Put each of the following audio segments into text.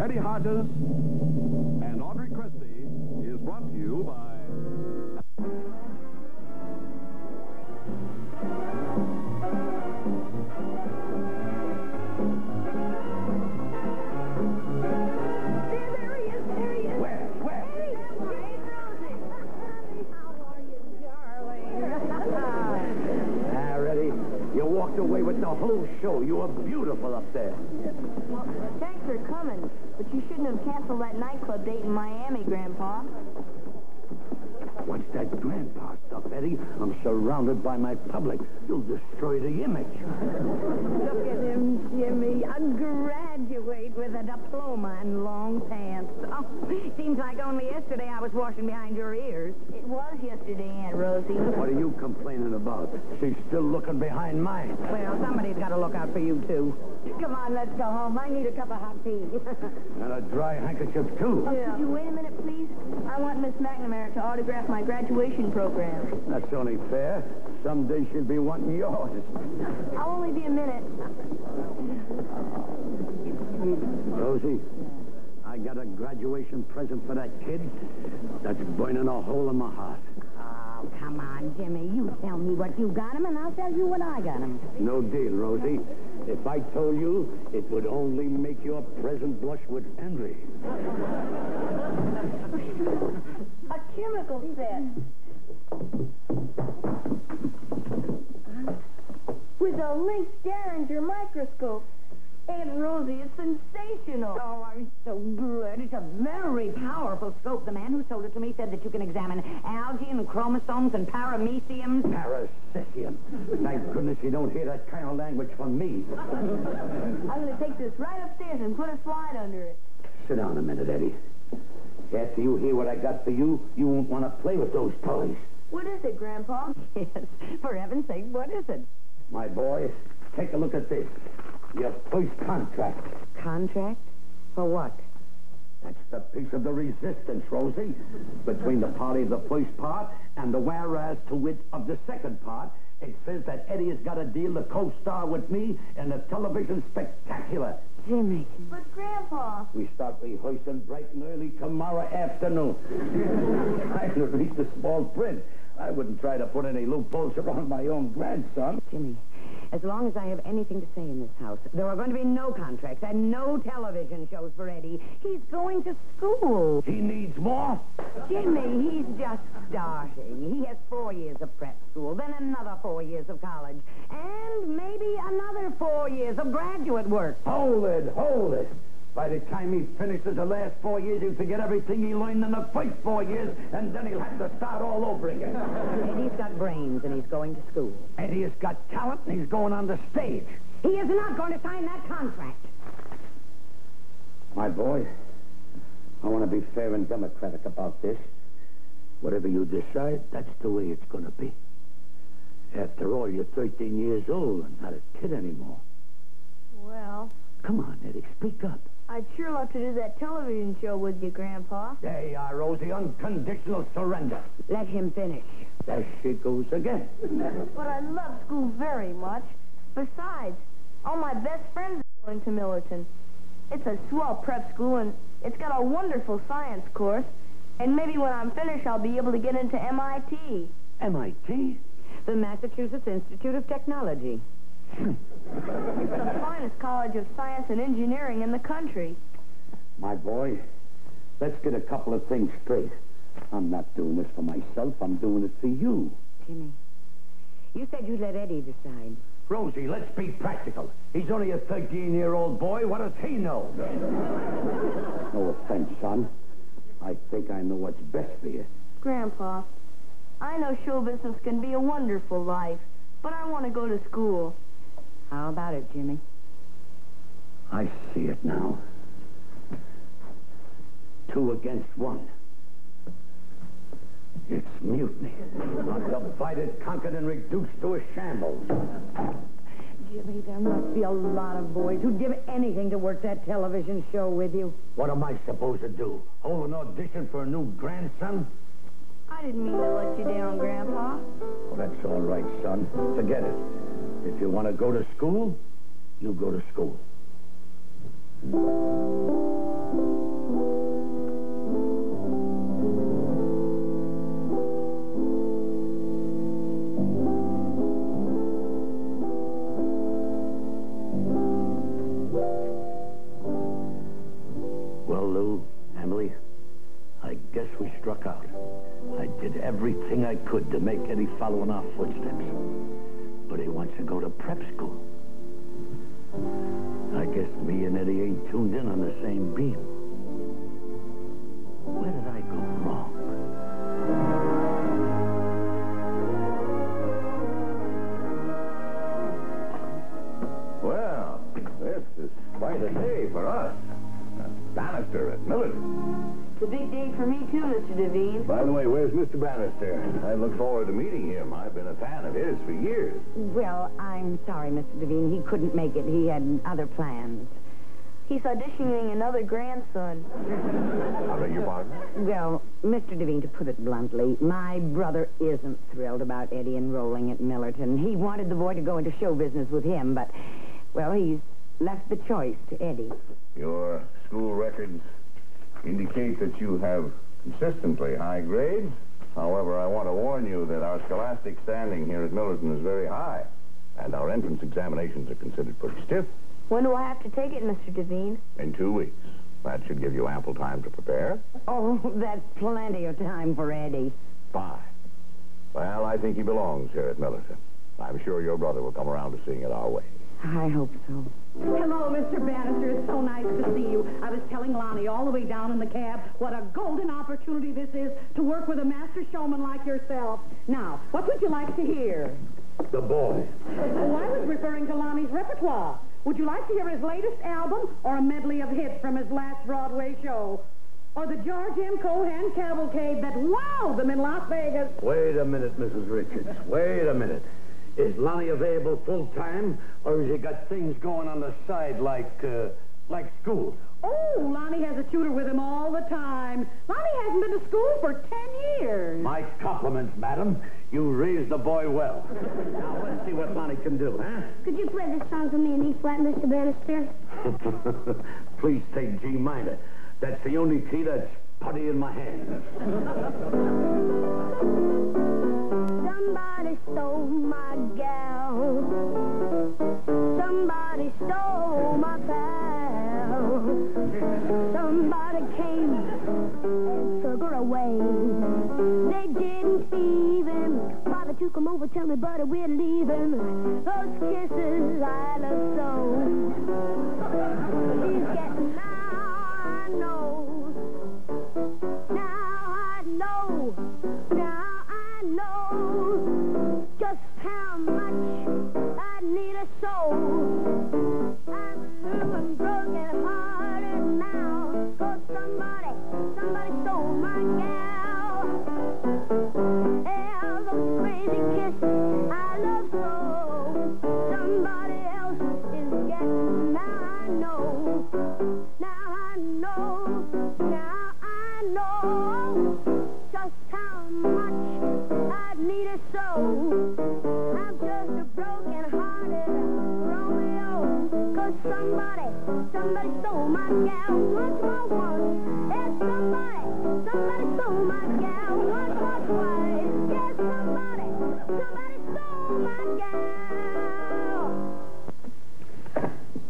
Eddie Hodges show. You were beautiful up there. well, thanks for coming, but you shouldn't have canceled that nightclub date in Miami, Grandpa. What's that grandpa stuff, Eddie? I'm surrounded by my public. You'll destroy the image. Look at him, Jimmy. A graduate with a diploma and long pants. Oh, seems like only yesterday I was washing behind your ears. It was yesterday, Aunt Rosie. What are you complaining about? She's still looking behind mine. Well, somebody's got to look out for you, too. Come on, let's go home. I need a cup of hot tea. And a dry handkerchief, too. Could you wait a minute, please? I want Miss McNamara to autograph my graduation program. That's only fair. Someday she'll be wanting yours. I'll only be a minute. Rosie, I got a graduation present for that kid that's burning a hole in my heart. Oh, come on, Jimmy. You tell me what you got him, and I'll tell you what I got him. No deal, Rosie. If I told you, it would only make your present blush with envy. A chemical set. With a Link Derringer microscope. Aunt Rosie, it's sensational. Oh, I'm so good. It's a very powerful scope. The man who sold it to me said that you can examine algae and chromosomes and parameciums. Parasitium. Thank goodness you don't hear that kind of language from me. I'm going to take this right upstairs and put a slide under it. Sit down a minute, Eddie. After you hear what I got for you, you won't want to play with those toys. What is it, Grandpa? Yes, for heaven's sake, what is it? My boy, take a look at this. Your first contract. Contract? For what? That's the piece of the resistance, Rosie. Between the party of the first part and the whereas to wit of the second part, it says that Eddie has got a deal to co-star with me in a television spectacular. Jimmy. But, Grandpa, We start rehearsing bright and early tomorrow afternoon. I could read the small print. I wouldn't try to put any loopholes around my own grandson. Jimmy, as long as I have anything to say in this house, there are going to be no contracts and no television shows for Eddie. He's going to school. He needs more. Jimmy, he's just starting. He has four years of prep school, then another four years of college, and maybe another four years of graduate work. Hold it, hold it. By the time he finishes the last four years, he'll forget everything he learned in the first four years, and then he'll have to start all over again. Eddie's got brains, and he's going to school. Eddie has got talent, and he's going on the stage. He is not going to sign that contract. My boy, I want to be fair and democratic about this. Whatever you decide, that's the way it's going to be. After all, you're 13 years old and not a kid anymore. well, Come on, Eddie, speak up. I'd sure love to do that television show with you, Grandpa. There you are, Rosie. Unconditional surrender. Let him finish. There she goes again. But I love school very much. Besides, all my best friends are going to Millerton. It's a swell prep school, and it's got a wonderful science course. And maybe when I'm finished, I'll be able to get into MIT. MIT? The Massachusetts Institute of Technology. It's the finest college of science and engineering in the country. My boy, let's get a couple of things straight. I'm not doing this for myself. I'm doing it for you. Jimmy, you said you'd let Eddie decide. Rosie, let's be practical. He's only a 13-year-old boy. What does he know? No offense, son. I think I know what's best for you. Grandpa, I know show business can be a wonderful life, but I want to go to school. How about it, Jimmy? I see it now. Two against one. It's mutiny. Undivided, conquered, and reduced to a shambles. Jimmy, there must be a lot of boys who'd give anything to work that television show with you. What am I supposed to do? Hold an audition for a new grandson? I didn't mean to let you down, Grandpa. Well, that's all right, son. Forget it. If you want to go to school, you go to school. Well, Lou, Emily, I guess we struck out. I did everything I could to make Eddie follow in our footsteps. But he wants to go to prep school. I guess me and Eddie ain't tuned in on the same beam. Where did I go wrong? Well, this is quite a day for us. Bannister at Millerton. It's a big day for me, too, Mr. Devine. By the way, where's Mr. Bannister? I look forward to meeting him. I've been a fan of his for years. Well, I'm sorry, Mr. Devine. He couldn't make it. He had other plans. He's auditioning another grandson. I beg your pardon? Well, Mr. Devine, to put it bluntly, my brother isn't thrilled about Eddie enrolling at Millerton. He wanted the boy to go into show business with him, but, well, he's left the choice to Eddie. Your school records indicate that you have consistently high grades. However, I want to warn you that our scholastic standing here at Millerton is very high, and our entrance examinations are considered pretty stiff. When do I have to take it, Mr. Devine? In two weeks. That should give you ample time to prepare. Oh, that's plenty of time for Eddie. Fine. Well, I think he belongs here at Millerton. I'm sure your brother will come around to seeing it our way. I hope so. Hello, Mr. Bannister. It's so nice to see you. I was telling Lonnie all the way down in the cab what a golden opportunity this is to work with a master showman like yourself. Now, what would you like to hear? The boy. Oh, I was referring to Lonnie's repertoire. Would you like to hear his latest album or a medley of hits from his last Broadway show? Or the George M. Cohan cavalcade that wowed them in Las Vegas? Wait a minute, Mrs. Richards. Wait a minute. Is Lonnie available full time, or has he got things going on the side like, uh, like school? Oh, Lonnie has a tutor with him all the time. Lonnie hasn't been to school for ten years. My compliments, madam. You raised the boy well. Now let's see what Lonnie can do, huh? Could you play this song for me in E flat, Mr. Bannister? Please take G minor. That's the only key that's putty in my hand. Somebody stole my gal. Somebody stole my pal. Somebody came and took her away. They didn't see even bother to come over, tell me, buddy, we're leaving. Those kisses I love so. She's getting Romeo. 'Cause somebody, somebody stole my gal. Once more, once. Yes, somebody, somebody stole my gal. Once more, twice. Yes, somebody, somebody stole my gal.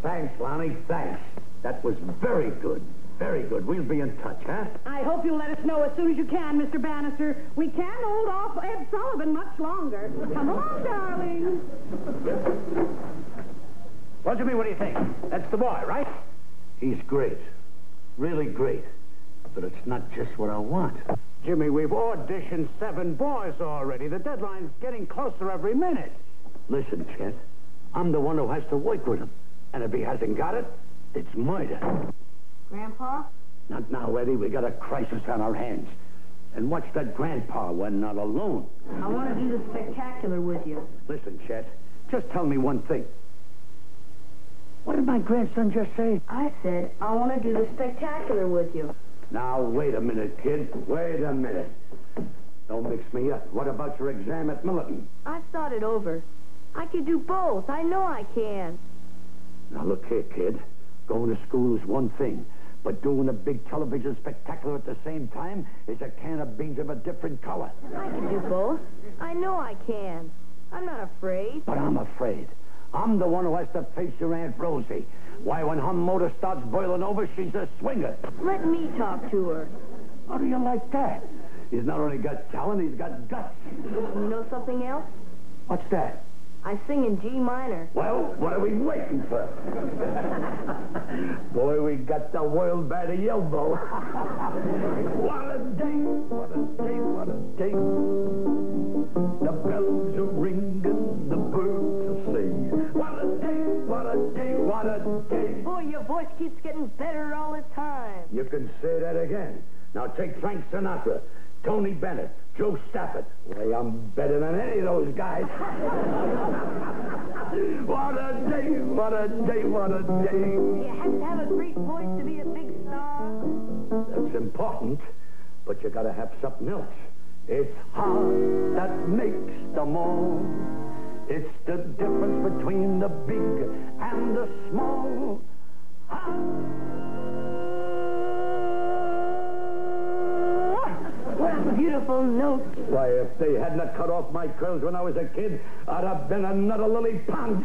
Thanks, Lonnie. Thanks. That was very good. Very good. We'll be in touch, huh? I hope you'll let us know as soon as you can, Mr. Bannister. We can't hold off Ed Sullivan much longer. Come along, darling. Well, Jimmy, what do you think? That's the boy, right? He's great. Really great. But it's not just what I want. Jimmy, we've auditioned seven boys already. The deadline's getting closer every minute. Listen, Chet. I'm the one who has to work with him. And if he hasn't got it, it's murder. Grandpa? Not now, Eddie. We got a crisis on our hands. And what's that grandpa when not alone? I want to do the spectacular with you. Listen, Chet. Just tell me one thing. What did my grandson just say? I said I want to do the spectacular with you. Now, wait a minute, kid. Wait a minute. Don't mix me up. What about your exam at Millerton? I've thought it over. I could do both. I know I can. Now, look here, kid. Going to school is one thing, but doing a big television spectacular at the same time is a can of beans of a different color. I can do both. I know I can. I'm not afraid. But I'm afraid. I'm the one who has to face your Aunt Rosie. Why, when her motor starts boiling over, she's a swinger. Let me talk to her. How do you like that? He's not only got talent, he's got guts. You know something else? What's that? I sing in G minor. Well, what are we waiting for? Boy, we got the world by the elbow. what a day, what a day, what a day. The bells Boy, your voice keeps getting better all the time. You can say that again. Now take Frank Sinatra, Tony Bennett, Jo Stafford. Why, I'm better than any of those guys. what a day, what a day, what a day. You have to have a great voice to be a big star. That's important, but you gotta have something else. It's heart that makes the more. It's the difference between the big and the small. What a beautiful note. Why, if they hadn't have cut off my curls when I was a kid, I'd have been another Lily Pons.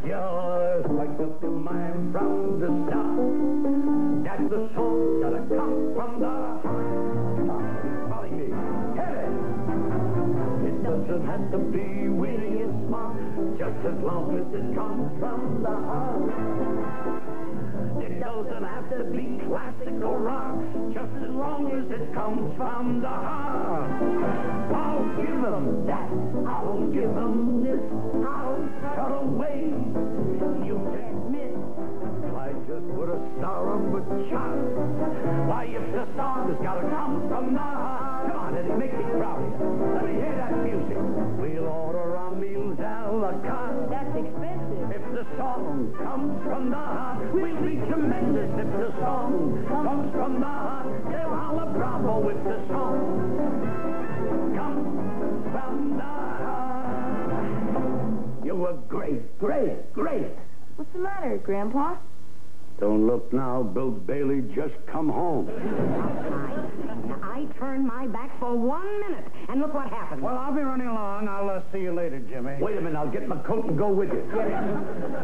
Just like the man from the start. That's the song gotta come from the to be witty and smart, just as long as it comes from the heart. It doesn't have to be classical rock, just as long as it comes from the heart. I'll give them that. I'll give them this. I'll cut away. You can't miss. I just put a star on the chart. Why, if the song's gotta come from the heart. Comes from the heart, we'll be tremendous. If the song comes from the heart, they'll holler bravo if the song comes from the heart. You were great, great, great. What's the matter, Grandpa? Don't look now, Bill Bailey just come home. I turned my back for one minute, and look what happened. Well, I'll be running along. I'll uh, see you later, Jimmy. Wait a minute, I'll get my coat and go with you.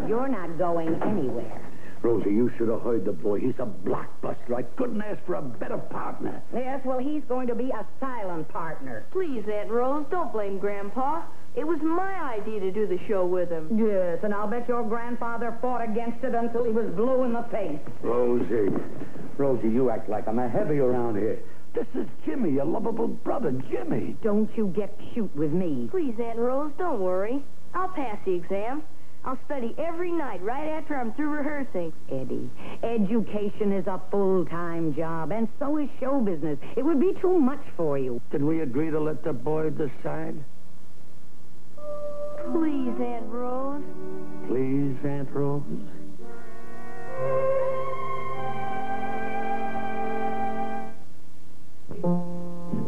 You're not going anywhere. Rosie, you should have heard the boy. He's a blockbuster. I couldn't ask for a better partner. Yes, well, he's going to be a silent partner. Please, Aunt Rose, don't blame Grandpa. It was my idea to do the show with him. Yes, and I'll bet your grandfather fought against it until he was blue in the face. Rosie. Rosie, you act like I'm a heavy around here. This is Jimmy, your lovable brother, Jimmy. Don't you get cute with me. Please, Aunt Rose, don't worry. I'll pass the exam. I'll study every night right after I'm through rehearsing. Eddie, education is a full-time job, and so is show business. It would be too much for you. Did we agree to let the boy decide? Please, Aunt Rose. Please, Aunt Rose.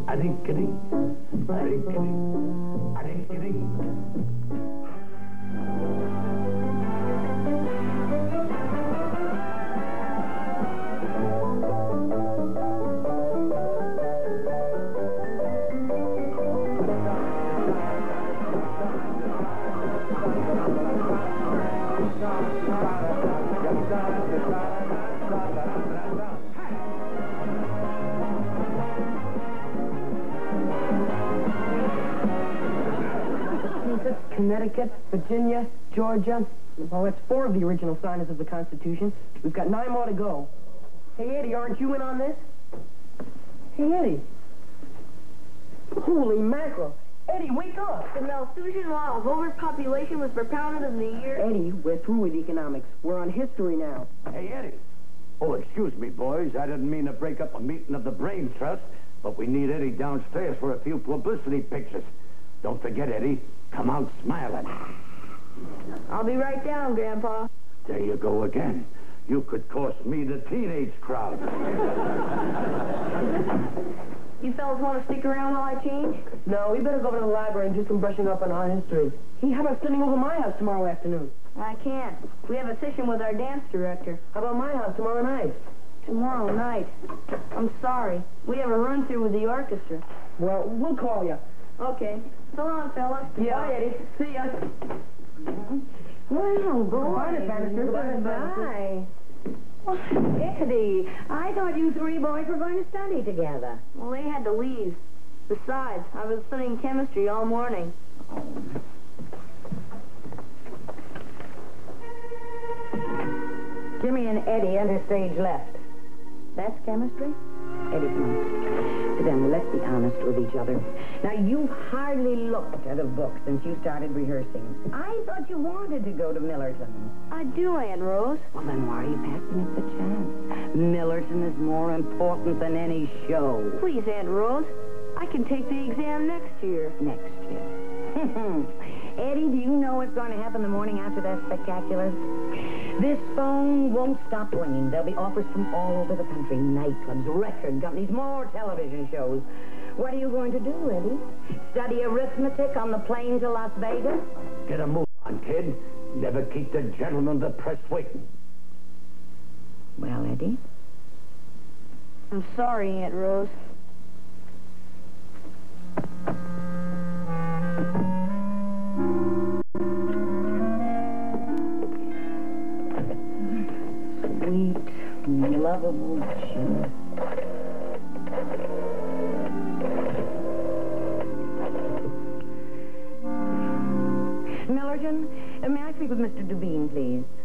Adinkity, adinkity, adinkity. Massachusetts, Connecticut, Virginia, Georgia. Well, that's four of the original signers of the Constitution. We've got nine more to go. Hey, Eddie, aren't you in on this? Hey, Eddie. Holy mackerel. Eddie, wake up. The Malthusian law of overpopulation was propounded in the year... Eddie, we're through with economics. We're on history now. Hey, Eddie. Oh, excuse me, boys. I didn't mean to break up a meeting of the Brain Trust, but we need Eddie downstairs for a few publicity pictures. Don't forget, Eddie. Come out smiling. I'll be right down, Grandpa. There you go again. You could cost me the teenage crowd. You fellas want to stick around while I change? No, we better go to the library and do some brushing up on our history. Hey, how about sitting over my house tomorrow afternoon? I can't. We have a session with our dance director. How about my house tomorrow night? Tomorrow night. I'm sorry. We have a run-through with the orchestra. Well, we'll call you. Okay. So long, fellas. Yeah. Bye, Eddie. See ya. Well, boy, Goodbye, Bannister. goodbye. Well, Eddie, I thought you three boys were going to study together. Well, they had to leave. Besides, I've been studying chemistry all morning. Jimmy and Eddie enter stage left. That's chemistry? Eddie, come on. Sit down. Let's be honest with each other. Now, you've hardly looked at a book since you started rehearsing. I thought you wanted to go to Millerton. I do, Aunt Rose. Well, then why are you passing up the chance? Millerton is more important than any show. Please, Aunt Rose. I can take the exam next year. Next year. Eddie, do you know what's going to happen the morning after that spectacular? This phone won't stop ringing. There'll be offers from all over the country. Nightclubs, record companies, more television shows. What are you going to do, Eddie? Study arithmetic on the plane to Las Vegas? Get a move on, kid. Never keep the gentleman of the press waiting. Well, Eddie, I'm sorry, Aunt Rose. Lovable Jim. Millerton, may I speak with Mr. Devine, please?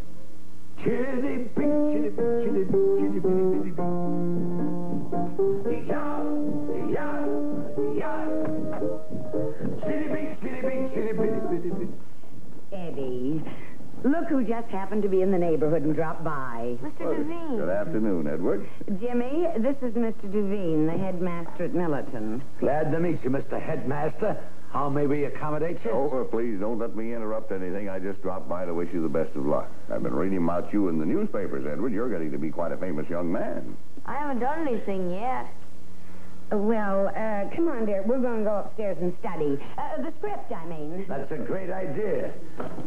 Look who just happened to be in the neighborhood and dropped by. Mr. Devine. Good afternoon, Edward. Jimmy, this is Mr. Devine, the headmaster at Millerton. Glad to meet you, Mr. Headmaster. How may we accommodate you? Oh, uh, please don't let me interrupt anything. I just dropped by to wish you the best of luck. I've been reading about you in the newspapers, Edward. You're getting to be quite a famous young man. I haven't done anything yet. Well, uh, come on, dear. We're going to go upstairs and study. Uh, the script, I mean. That's a great idea.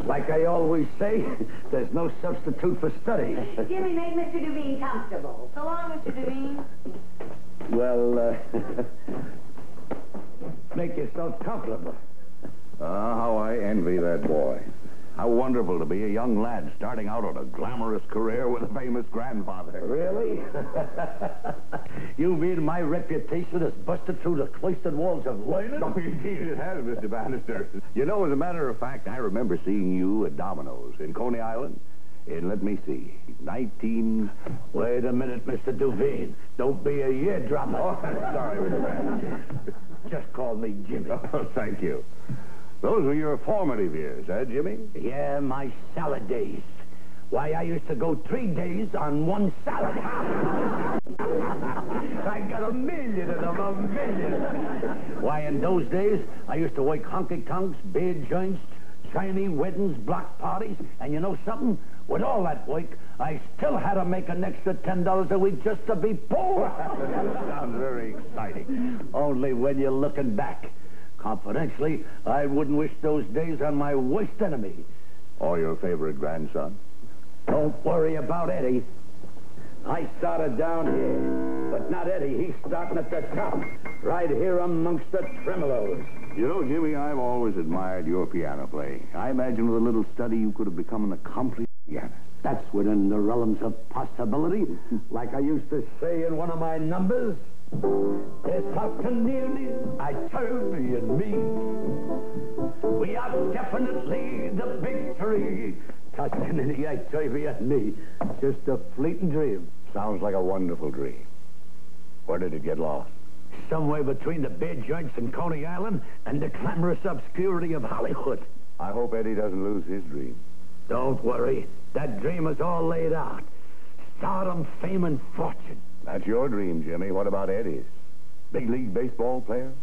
Like I always say, there's no substitute for study. Jimmy, make Mr. Devine comfortable. So long, Mr. Devine. well, uh, make yourself comfortable. Ah, how I envy that boy. How wonderful to be a young lad starting out on a glamorous career with a famous grandfather. Really? you mean my reputation has busted through the cloistered walls of learning? Oh, indeed it has, Mr. Bannister. You know, as a matter of fact, I remember seeing you at Domino's in Coney Island in, let me see, 19... Wait a minute, Mr. Duveen. Don't be a year dropper. Oh, sorry, Mr. Bannister. Just call me Jimmy. Oh, thank you. Those were your formative years, eh, Jimmy? Yeah, my salad days. Why, I used to go three days on one salad. I got a million of them, a million. Why, in those days, I used to work honky-tonks, beer joints, Chinese weddings, block parties, and you know something? With all that work, I still had to make an extra ten dollars a week just to be poor. Sounds very exciting. Only when you're looking back. Ah, Confidentially, I wouldn't wish those days on my worst enemy. Or your favorite grandson? Don't worry about Eddie. I started down here, but not Eddie. He's starting at the top, right here amongst the tremolos. You know, Jimmy, I've always admired your piano playing. I imagine with a little study you could have become an accomplished pianist. That's within the realms of possibility. like I used to say in one of my numbers, there's Toscanini, I Turvey and me. We are definitely the big three. Toscanini, I Turvey and me. Just a fleeting dream. Sounds like a wonderful dream. Where did it get lost? Somewhere between the beer joints in Coney Island and the clamorous obscurity of Hollywood. I hope Eddie doesn't lose his dream. Don't worry. That dream is all laid out. Stardom, fame, and fortune. That's your dream, Jimmy. What about Eddie's? Big league baseball player?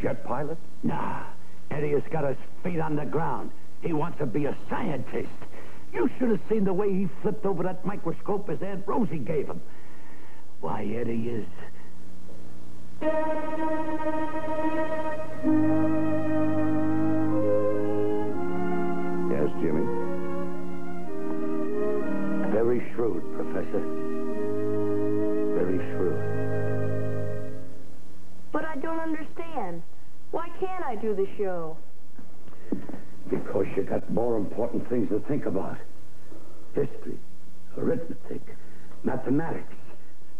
Jet pilot? Nah, Eddie has got his feet on the ground. He wants to be a scientist. You should have seen the way he flipped over that microscope his Aunt Rosie gave him. Why, Eddie is... Yes, Jimmy. Very shrewd, Professor. I don't understand. Why can't I do the show? Because you got more important things to think about. History, arithmetic, mathematics.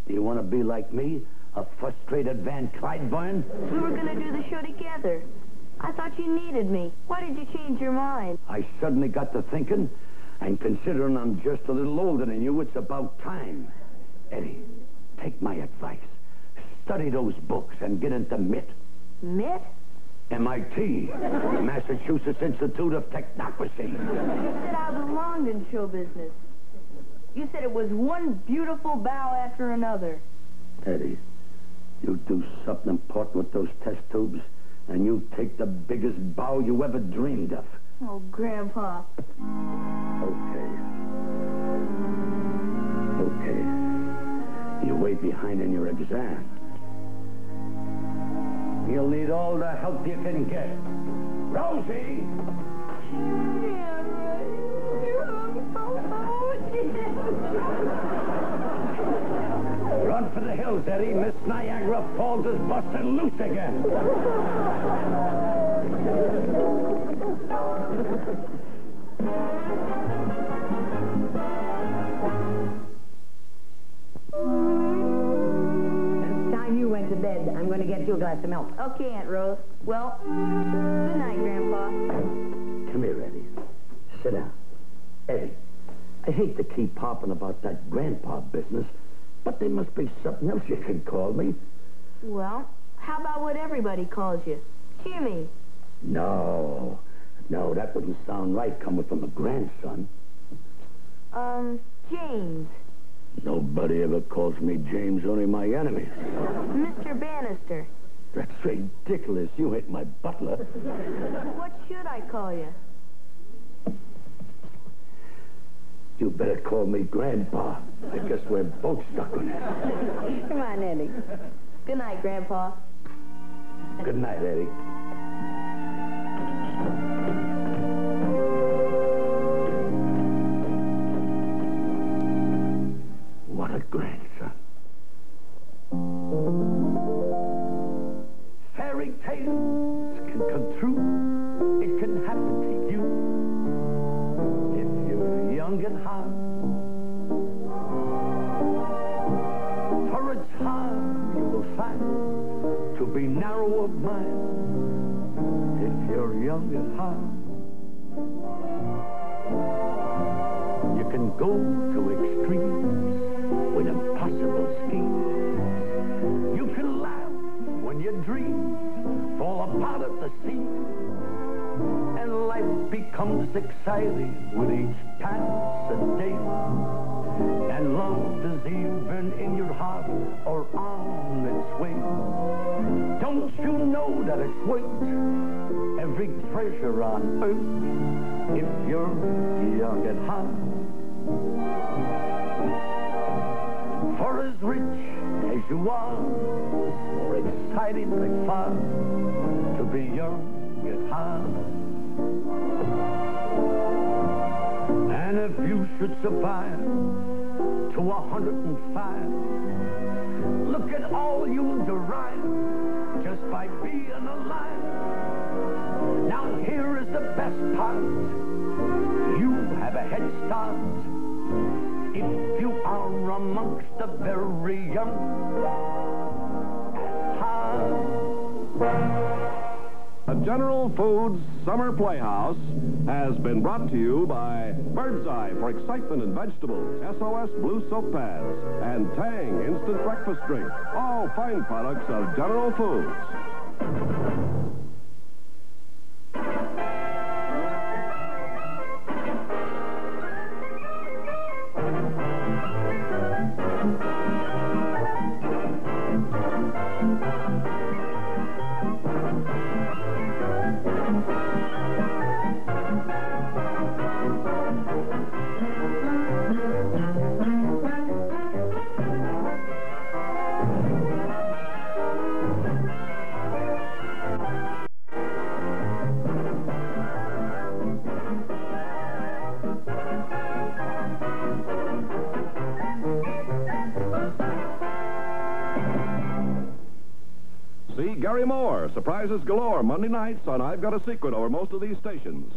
Do you want to be like me, a frustrated Van Cliburn? We were going to do the show together. I thought you needed me. Why did you change your mind? I suddenly got to thinking, and considering I'm just a little older than you, it's about time. Eddie, take my advice. Study those books and get into MIT. MIT? MIT, Massachusetts Institute of Technocracy. You said I belonged in show business. You said it was one beautiful bow after another. Eddie, you do something important with those test tubes, and you take the biggest bow you ever dreamed of. Oh, Grandpa. Okay. Okay. You're way behind in your exam. You'll need all the help you can get. Rosie! Yeah, right. You hung so Run for the hills, Eddie. Miss Niagara Falls is busted loose again. Get you a glass of milk. Okay, Aunt Rose. Well, good night, Grandpa. Come here, Eddie. Sit down. Eddie, I hate to keep popping about that grandpa business, but there must be something else you can call me. Well, how about what everybody calls you? Jimmy. No. No, that wouldn't sound right coming from a grandson. Um, James. Nobody ever calls me James, only my enemies. Mr. Bannister. That's ridiculous. You ain't my butler. What should I call you? You better call me Grandpa. I guess we're both stuck on it. Come on, Eddie. Good night, Grandpa. Good night, Eddie. A grandson. Fairy tales can come true. It can happen to you. If you're young at heart. For it's hard, you will find, to be narrow of mind. If you're young at heart. You can go to extremes seams. And life becomes exciting with each passing day. And love is even in your heart or on its way. Don't you know that it's worth every treasure on earth if you're young at heart? For as rich as you are, more exciting by far should survive to hundred and five, look at all you'll derive just by being alive. Now here is the best part. You have a head start if you are amongst the very young at heart. The General Foods Summer Playhouse has been brought to you by Birdseye for excitement in vegetables, SOS Blue Soap Pads, and Tang Instant Breakfast Drink. All fine products of General Foods. Surprises galore, Monday nights on I've Got a Secret over most of these stations.